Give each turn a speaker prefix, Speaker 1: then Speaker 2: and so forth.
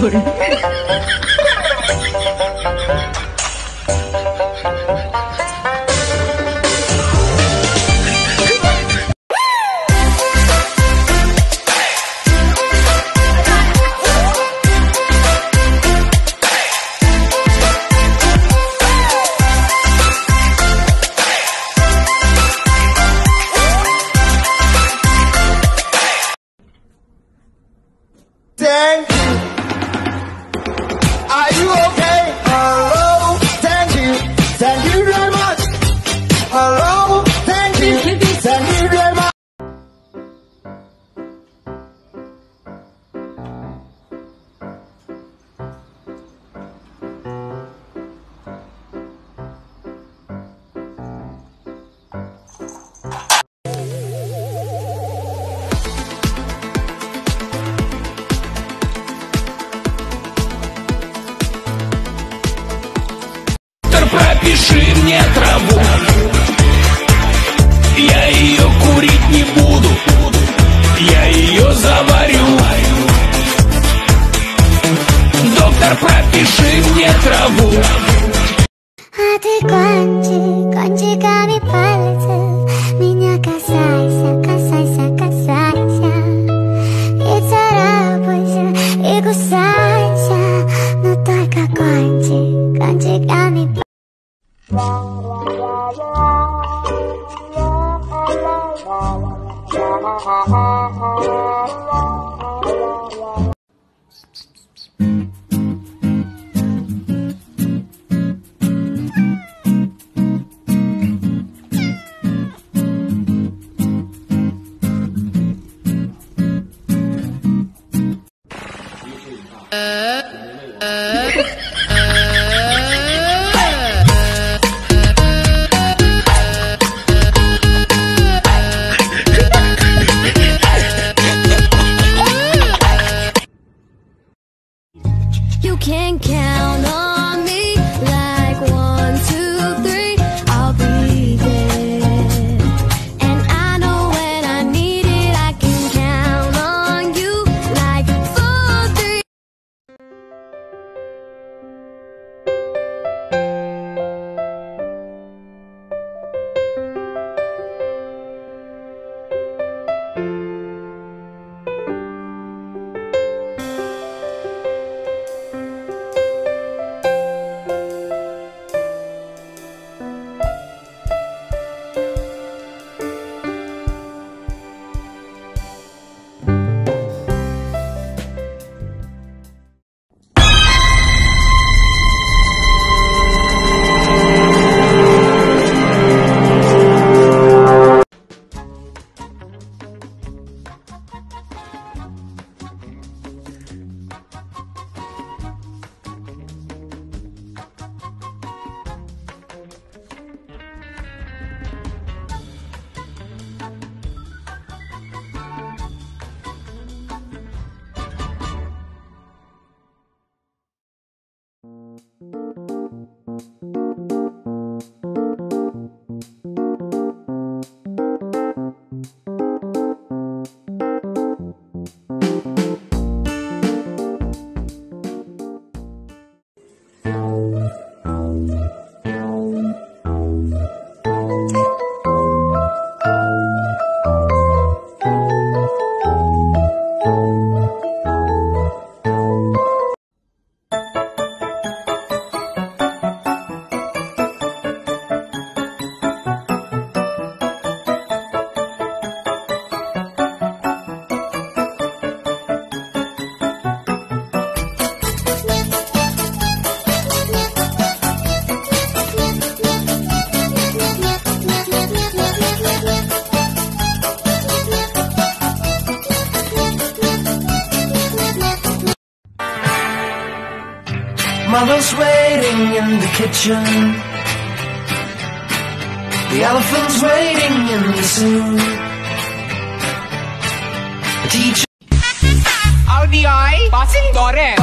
Speaker 1: 有
Speaker 2: 人。Пиши мне траву. Я ее курить не буду
Speaker 3: You can count on
Speaker 1: Mother's waiting in the kitchen. The elephant's waiting in the zoo. Teacher.
Speaker 4: Audi I passing Doran.